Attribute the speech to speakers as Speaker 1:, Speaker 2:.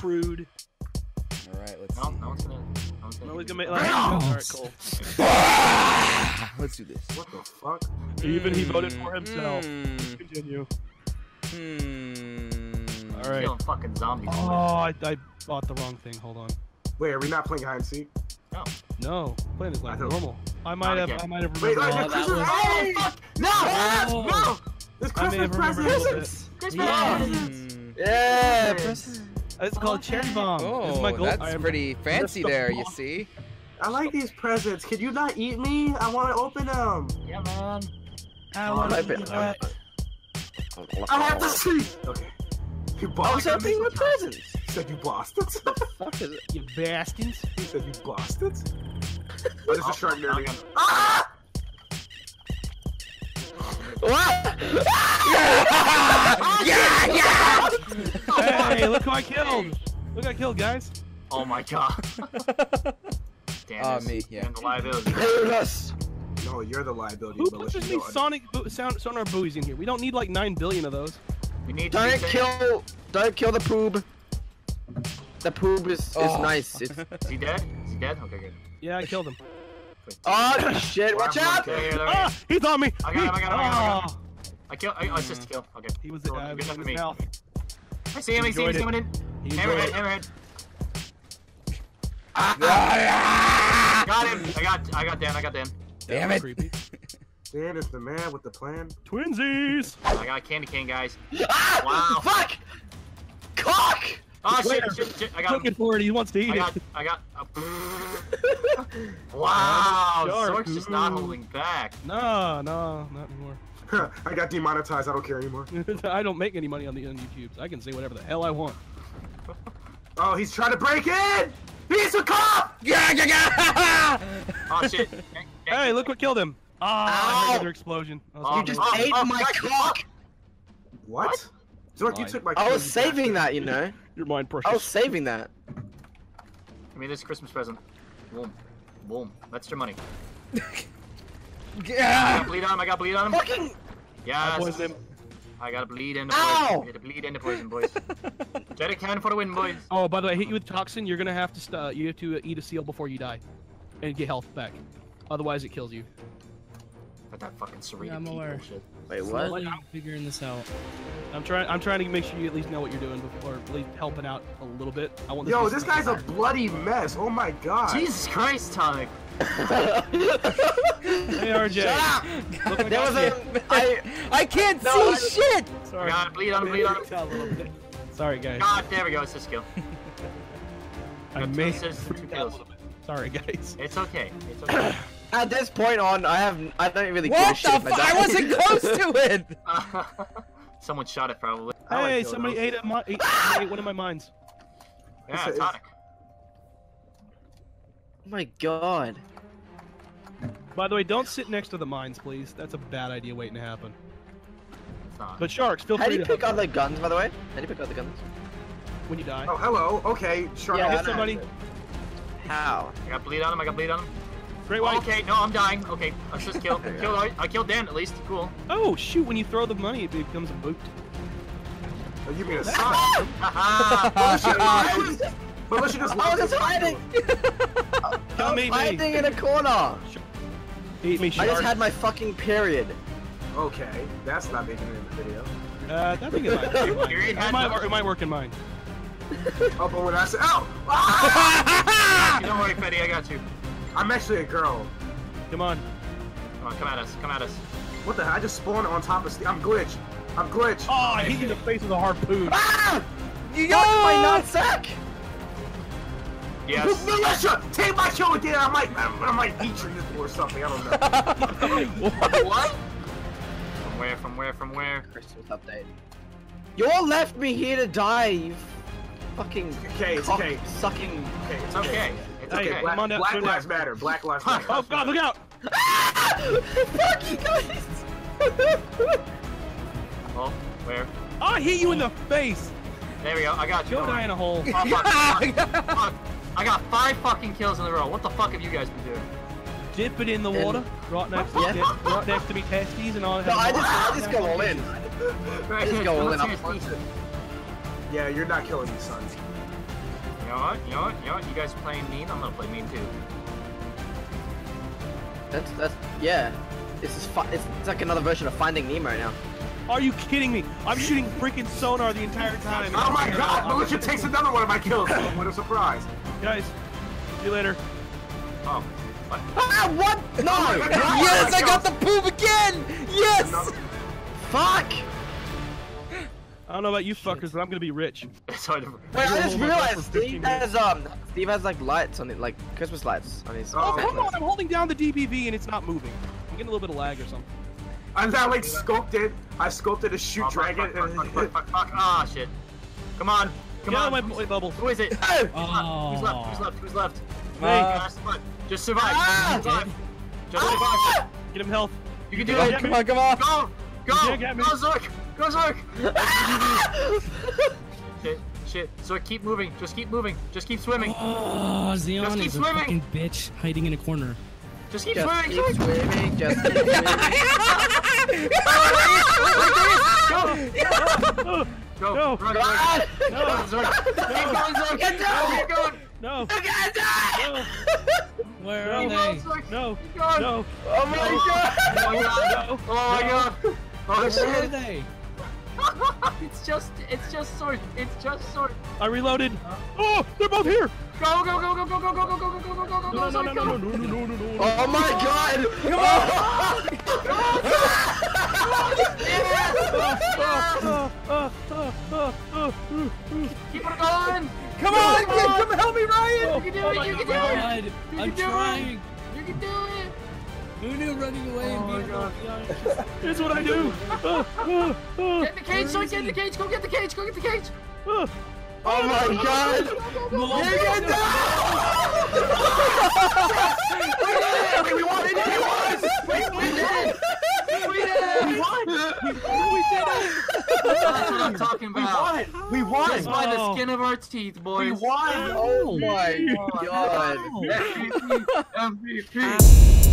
Speaker 1: prude.
Speaker 2: All right, let's
Speaker 3: No,
Speaker 2: see.
Speaker 3: no one's gonna. No one's gonna
Speaker 1: No, he's
Speaker 3: do
Speaker 1: gonna
Speaker 3: it.
Speaker 1: make. All right, cool.
Speaker 2: Let's do this.
Speaker 4: What the fuck?
Speaker 1: Even he voted for himself.
Speaker 2: Hmm.
Speaker 1: Continue.
Speaker 2: Hmm.
Speaker 1: All right.
Speaker 3: Killing fucking zombies.
Speaker 1: Oh, I, I bought the wrong thing. Hold on.
Speaker 4: Wait, are we not playing hide and seek?
Speaker 3: No.
Speaker 1: No, playing is
Speaker 4: I
Speaker 1: like
Speaker 4: thought-
Speaker 1: normal. I might have.
Speaker 3: again.
Speaker 1: I might have
Speaker 4: Wait,
Speaker 1: remembered.
Speaker 4: wait,
Speaker 1: all-
Speaker 4: the Christmas.
Speaker 5: was-
Speaker 4: Hey! No!
Speaker 1: Oh.
Speaker 4: No! There's
Speaker 1: I may
Speaker 4: Christmas
Speaker 1: have remembered
Speaker 4: presents.
Speaker 1: bit.
Speaker 3: Christmas
Speaker 1: Yeah.
Speaker 3: presents.
Speaker 2: Hmm.
Speaker 5: Yeah,
Speaker 3: Yes.
Speaker 5: Press-
Speaker 1: It's called cherry bomb. this is my
Speaker 2: Oh,
Speaker 1: goal.
Speaker 2: that's
Speaker 1: I
Speaker 2: pretty fancy
Speaker 1: the
Speaker 2: there. You see?
Speaker 4: I like these presents. Can you not eat me? I want to open them.
Speaker 3: Yeah, man.
Speaker 1: I
Speaker 3: Oh,
Speaker 1: wanna
Speaker 5: I
Speaker 1: do
Speaker 5: bet-
Speaker 1: that.
Speaker 4: I have to see. Okay. You
Speaker 5: I was
Speaker 4: bastard.
Speaker 5: opening my presents.
Speaker 4: You said you bastards.
Speaker 5: Fuck is it?
Speaker 1: You bastards.
Speaker 4: you said you bastards. Oh, there's a shark near
Speaker 3: I'm
Speaker 4: me.
Speaker 3: gonna-
Speaker 4: Ah!
Speaker 5: What?
Speaker 2: yeah, yeah.
Speaker 1: Hey, look who I killed. Look who I killed, guys.
Speaker 3: Oh my god. Damn
Speaker 2: Ah, me, yeah.
Speaker 3: And the liability.
Speaker 5: Painless.
Speaker 4: No, you're the liability.
Speaker 1: Who
Speaker 4: militia.
Speaker 1: pushes
Speaker 4: You
Speaker 1: these
Speaker 4: know,
Speaker 1: sonic bo- sound sonar buoys in here? We don't need like nine billion of those.
Speaker 3: We need to
Speaker 5: Don't
Speaker 3: be
Speaker 5: kill. Don't kill the poob. The poob is, is
Speaker 2: Oh.
Speaker 5: nice. It's,
Speaker 3: Is he dead? Is he dead? Okay, good.
Speaker 1: Yeah, I killed him.
Speaker 3: Good.
Speaker 5: oh shit! Watch out!
Speaker 1: Ah, he's on me.
Speaker 3: I got him, I got him, I got him, I got him.
Speaker 1: Ah,
Speaker 3: I kill. I, I assist kill. Okay.
Speaker 1: He was uh,
Speaker 3: good
Speaker 1: was
Speaker 3: enough for me.
Speaker 1: mouth.
Speaker 3: I see him. I see him. He's coming in.
Speaker 1: He enjoyed
Speaker 3: Hammerhead.
Speaker 1: it.
Speaker 3: Hammerhead.
Speaker 2: Ah,
Speaker 3: Got him. I got. I got Dan. I got Dan.
Speaker 2: Damn
Speaker 1: That
Speaker 2: it.
Speaker 1: Creepy.
Speaker 4: Dan is the man with the plan.
Speaker 1: Twinsies.
Speaker 3: I got candy cane, guys.
Speaker 5: Ah!
Speaker 3: Wow.
Speaker 5: Fuck! Cock!
Speaker 3: Oh shit! Shit! Shit! I got
Speaker 1: Looking
Speaker 3: him.
Speaker 1: for it. He wants to eat
Speaker 3: I got.
Speaker 1: it.
Speaker 3: I got. Uh, wow.
Speaker 1: Shark.
Speaker 3: Zork's just not holding back.
Speaker 1: No, no, not anymore.
Speaker 4: I got demonetized. I don't care anymore.
Speaker 1: I don't make any money on the on YouTube. So I can say whatever the hell I want.
Speaker 4: Oh, he's trying to break in. He's a cop.
Speaker 2: yeah, yeah, yeah.
Speaker 3: Oh shit!
Speaker 1: Hey, look what killed him. Ah, I
Speaker 5: Ow.
Speaker 1: another explosion.
Speaker 3: Oh,
Speaker 5: You just
Speaker 3: oh,
Speaker 5: ate
Speaker 3: oh,
Speaker 5: my cock!
Speaker 4: What? Zork, you took my.
Speaker 5: I was saving
Speaker 4: bastard.
Speaker 5: that, you know.
Speaker 1: You're mine,
Speaker 5: I was saving that.
Speaker 3: I mean, this Christmas present. Boom. Boom. That's your money. I got bleed on him. I got bleed on him.
Speaker 5: Fucking.
Speaker 3: Yes.
Speaker 1: I poisoned him.
Speaker 3: I gotta bleed into
Speaker 5: Ow!
Speaker 3: poison. I gotta bleed into poison, boys. Get it cannon for the win, boys.
Speaker 1: Oh, by the way, I hit you with toxin. You're gonna have to st- uh, you have to uh, eat a seal before you die, and get health back. Otherwise, it kills you.
Speaker 3: But that fucking serrated
Speaker 6: Yeah, I'm
Speaker 3: teeth
Speaker 6: aware.
Speaker 3: bullshit.
Speaker 5: Wait,
Speaker 6: Slowly
Speaker 5: what?
Speaker 6: figuring this out.
Speaker 1: I'm trying. I'm trying to make sure you at least know what you're doing before, at least helping out a little bit. I want. This
Speaker 4: Yo, this guy's a bloody mess. Oh my god.
Speaker 3: Jesus Christ, Tonic.
Speaker 1: Hey, RJ.
Speaker 5: Shut up!
Speaker 1: Look, I
Speaker 5: There was a. I.
Speaker 2: I can't
Speaker 5: No,
Speaker 2: see
Speaker 5: I-
Speaker 2: shit.
Speaker 1: Sorry.
Speaker 3: gotta bleed on him, bleed on him.
Speaker 1: A little bit. Sorry, guys.
Speaker 3: God, there we go. It's a skill.
Speaker 1: I
Speaker 3: got two
Speaker 1: may
Speaker 3: assists two
Speaker 1: freaked out a
Speaker 3: kills.
Speaker 1: Sorry, guys.
Speaker 3: It's okay. It's okay.
Speaker 5: At this point on, I have. I don't really give a
Speaker 2: What the fuck? I wasn't close to it.
Speaker 3: Someone shot it probably.
Speaker 4: I
Speaker 1: Hey, somebody ate, a ate, ate one of my mines.
Speaker 3: Yeah,
Speaker 4: It's a- it's-
Speaker 3: Tonic.
Speaker 5: Oh my god.
Speaker 1: By the way, don't sit next to the mines, please. That's a bad idea waiting to happen. But sharks, feel
Speaker 5: How do
Speaker 1: free
Speaker 5: you
Speaker 1: to
Speaker 5: pick
Speaker 1: help
Speaker 5: the guns, by the way? How do you pick other guns?
Speaker 1: when you die.
Speaker 4: Oh, hello. Okay, shark.
Speaker 5: Yeah,
Speaker 1: I
Speaker 5: I
Speaker 1: hit somebody.
Speaker 5: How?
Speaker 3: I got bleed on him. I got bleed on him.
Speaker 1: Great white.
Speaker 3: Okay, no, I'm dying. Okay, assist kill. Kill. I killed Dan at least. Cool.
Speaker 1: Oh shoot! When you throw the money, it becomes a boot.
Speaker 4: Oh, you mean a son?
Speaker 3: Haha.
Speaker 4: Militia just
Speaker 5: I was just hiding.
Speaker 1: Come meet me.
Speaker 5: hiding in a corner.
Speaker 1: Eat me,
Speaker 5: I just had my fucking period.
Speaker 4: Okay, that's not making it in the video.
Speaker 1: Uh, I think it might. It might,
Speaker 3: Period
Speaker 1: it might, work, it might work in mine.
Speaker 4: Oh, but when I say, oh, ah!
Speaker 3: Don't worry, Fetty. I got you.
Speaker 4: I'm actually a girl.
Speaker 1: Come on.
Speaker 3: Come on, come at us. Come at us.
Speaker 4: What the hell? I just spawned on top of. Steve. I'm glitch. I'm glitch.
Speaker 1: Oh, I hit you in the face with a harpoon.
Speaker 5: Ah! You got my nutsack.
Speaker 3: Yes.
Speaker 4: Militia, take my kill again. I might, I, I might beat you or something. I don't know.
Speaker 3: what? what? From where? From where? From where?
Speaker 5: Christmas update. You all left me here to die. You fucking
Speaker 4: Okay, it's
Speaker 5: cock
Speaker 4: okay.
Speaker 5: sucking.
Speaker 4: Okay,
Speaker 3: It's okay. It's
Speaker 1: Hey,
Speaker 3: okay.
Speaker 4: Okay, black,
Speaker 1: Come on down,
Speaker 4: black lives
Speaker 1: down.
Speaker 4: matter. Black lives oh, matter.
Speaker 1: Oh God! Look out!
Speaker 5: Fuck you guys.
Speaker 3: Oh, where?
Speaker 1: Oh, I hit you in the face.
Speaker 3: There we go. I got you.
Speaker 1: Go
Speaker 3: Don't
Speaker 1: die in a hole.
Speaker 3: Oh, fuck, fuck, fuck. I got five fucking kills in a row. What the fuck have you guys been doing?
Speaker 1: Dip it in the water, right next to
Speaker 5: Yeah.
Speaker 1: dip, right next to me testes, and all.
Speaker 5: No, I just, I just go all in. Just go all in.
Speaker 3: Seriously.
Speaker 4: Yeah, you're not killing me, son.
Speaker 3: You know what? You know what? You know what? You guys are playing mean. I'm gonna play mean too.
Speaker 5: That's that's yeah. This is fi- it's, it's like another version of Finding Nemo right now.
Speaker 1: Are you kidding me? I'm shooting freaking sonar the entire time.
Speaker 4: Oh my god, Militia takes another one of my kills. What a surprise.
Speaker 1: Guys, see you later.
Speaker 3: Oh. What?
Speaker 5: Ah, what? No!
Speaker 2: Yes, I got the poop again! Yes!
Speaker 5: Fuck!
Speaker 1: I don't know about you fuckers, but I'm gonna be rich.
Speaker 3: Sorry. to-
Speaker 5: Wait, I just
Speaker 1: Hold my breath
Speaker 5: realized Steve has um Steve has like lights on it, like Christmas lights on his.
Speaker 4: Oh,
Speaker 1: Oh, come on. I'm holding down the DPV and it's not moving. I'm getting a little bit of lag or something.
Speaker 4: And I like scoped it. I scoped it to shoot
Speaker 3: Oh,
Speaker 4: dragon.
Speaker 3: fuck, fuck,
Speaker 4: and-
Speaker 3: fuck, fuck, fuck. Ah, shit. Come on. Come
Speaker 1: Get out
Speaker 3: on.
Speaker 1: of my, my bubble.
Speaker 3: Who is it?
Speaker 5: Oh!
Speaker 3: Who's left? Who's left? Who's left?
Speaker 2: Uh,
Speaker 3: Last. Just survive.
Speaker 5: Ah!
Speaker 3: Just survive. Just survive.
Speaker 1: Get him health.
Speaker 3: You can do it.
Speaker 2: come on, come on!
Speaker 3: Go! Go!
Speaker 1: can't get me.
Speaker 3: Go, Zork! Go, Zork! shit, shit. Zork, keep moving. Just keep moving. Just keep swimming.
Speaker 6: Oh, Zeon
Speaker 3: Just keep
Speaker 6: is a
Speaker 3: swimming.
Speaker 6: fucking bitch hiding in a corner.
Speaker 3: Just keep
Speaker 5: Just
Speaker 3: swimming.
Speaker 5: keep
Speaker 3: Zork.
Speaker 5: swimming, just keep swimming.
Speaker 3: Go!
Speaker 1: No.
Speaker 3: Run,
Speaker 5: God!
Speaker 3: Zork. Go, Zork. Keep going, Zork.
Speaker 5: Get down.
Speaker 3: Keep going.
Speaker 1: No,
Speaker 5: I'm gonna die!
Speaker 1: no,
Speaker 6: Where are
Speaker 3: Keep
Speaker 6: they?
Speaker 3: going, Zork.
Speaker 1: no,
Speaker 3: Keep going.
Speaker 1: no.
Speaker 5: Oh my god!
Speaker 3: Oh my god. Oh my god. Oh
Speaker 6: Where are
Speaker 3: shit.
Speaker 6: they?
Speaker 3: it's just, it's just sword. It's just sword.
Speaker 1: I reloaded. Oh, they're both here.
Speaker 3: Go, go, go, go, go, go, go, go, go, go, go, go, go,
Speaker 1: No, no,
Speaker 3: go,
Speaker 1: no,
Speaker 3: Zork,
Speaker 1: no,
Speaker 3: go.
Speaker 1: no, no, no, no, no, no.
Speaker 5: Oh my god!
Speaker 1: Oh, oh, oh, oh, oh, oh, oh.
Speaker 3: Keep it going.
Speaker 2: Come on, kid, come help me, Ryan!
Speaker 3: You can do it. You can do it. You
Speaker 6: I'm
Speaker 3: can do it.
Speaker 6: trying.
Speaker 3: You can do it.
Speaker 6: Who knew running away and being alone?
Speaker 1: Here's what I do. Oh, oh, oh,
Speaker 3: Get the cage, Zork. Get the cage. Go get the cage. Go get the cage.
Speaker 1: oh.
Speaker 5: Oh my god!
Speaker 6: No,
Speaker 5: You can do
Speaker 4: Wait, we won! We won! We did!
Speaker 3: We did it.
Speaker 4: We won!
Speaker 1: We did it.
Speaker 3: That's what I'm talking
Speaker 4: We
Speaker 3: about.
Speaker 4: won! We won!
Speaker 3: Just by the skin of our teeth,
Speaker 4: We
Speaker 3: boys.
Speaker 4: won!
Speaker 5: Oh my god!
Speaker 3: MVP. MVP.